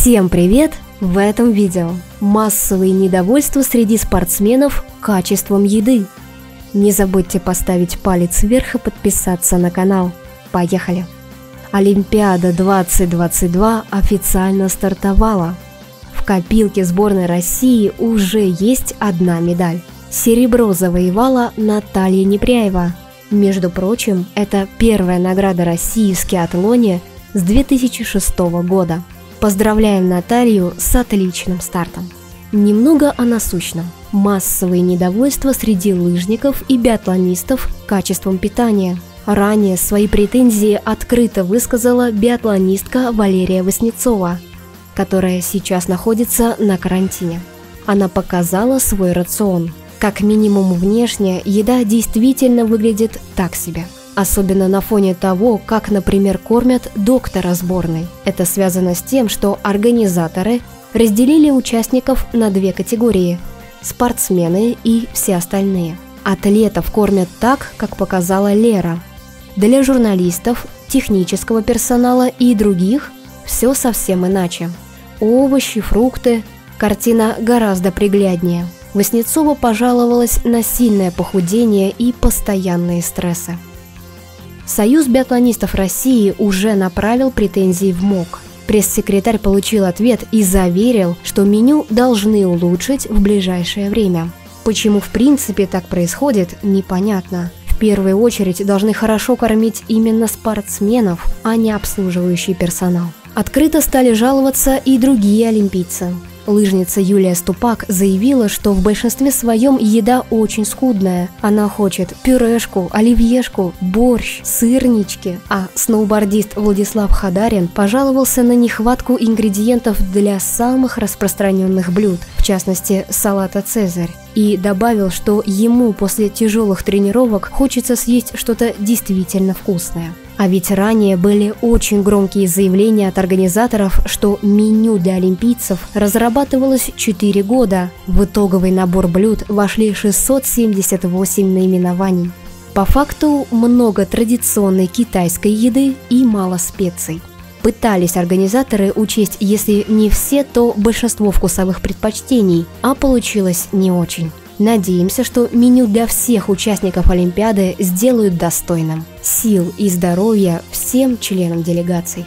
Всем привет! В этом видео массовые недовольства среди спортсменов качеством еды. Не забудьте поставить палец вверх и подписаться на канал. Поехали! Олимпиада 2022 официально стартовала. В копилке сборной России уже есть одна медаль. Серебро завоевала Наталья Непряева. Между прочим, это первая награда России в скиатлоне с 2006 года. Поздравляем Наталью с отличным стартом. Немного о насущном. Массовые недовольства среди лыжников и биатлонистов качеством питания. Ранее свои претензии открыто высказала биатлонистка Валерия Васнецова, которая сейчас находится на карантине. Она показала свой рацион. Как минимум внешне, еда действительно выглядит так себе – Особенно на фоне того, как, например, кормят доктора сборной. Это связано с тем, что организаторы разделили участников на две категории – спортсмены и все остальные. Атлетов кормят так, как показала Лера. Для журналистов, технического персонала и других все совсем иначе. Овощи, фрукты. Картина гораздо пригляднее. Васнецова пожаловалась на сильное похудение и постоянные стрессы. Союз биатлонистов России уже направил претензии в МОК. Пресс-секретарь получил ответ и заверил, что меню должны улучшить в ближайшее время. Почему в принципе так происходит, непонятно. В первую очередь должны хорошо кормить именно спортсменов, а не обслуживающий персонал. Открыто стали жаловаться и другие олимпийцы. Лыжница Юлия Ступак заявила, что в большинстве своем еда очень скудная. Она хочет пюрешку, оливьешку, борщ, сырнички. А сноубордист Владислав Хадарин пожаловался на нехватку ингредиентов для самых распространенных блюд, в частности салата «Цезарь» и добавил, что ему после тяжелых тренировок хочется съесть что-то действительно вкусное. А ведь ранее были очень громкие заявления от организаторов, что меню для олимпийцев разрабатывалось 4 года. В итоговый набор блюд вошли 678 наименований. По факту много традиционной китайской еды и мало специй. Пытались организаторы учесть, если не все, то большинство вкусовых предпочтений, а получилось не очень. Надеемся, что меню для всех участников Олимпиады сделают достойным. Сил и здоровья всем членам делегаций.